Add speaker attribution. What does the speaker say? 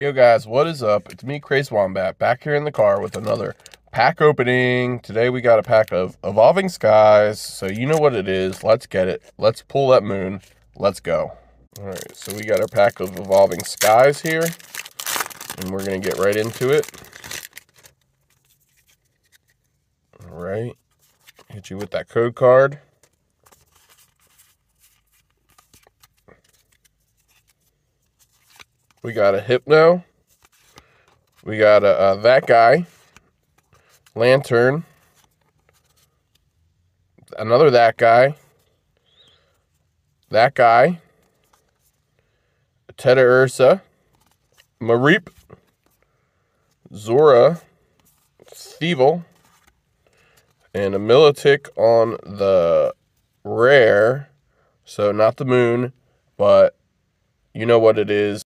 Speaker 1: Yo guys, what is up? It's me, Krazed Wombat, back here in the car with another pack opening. Today we got a pack of Evolving Skies, so you know what it is. Let's get it. Let's pull that moon. Let's go. Alright, so we got our pack of Evolving Skies here, and we're going to get right into it. Alright, hit you with that code card. We got a Hypno. We got a, uh, that guy. Lanturn. Another that guy. That guy. Teddiursa. Mareep. Zorua. Thievul. And a Milotic on the rare. So not the moon, but you know what it is.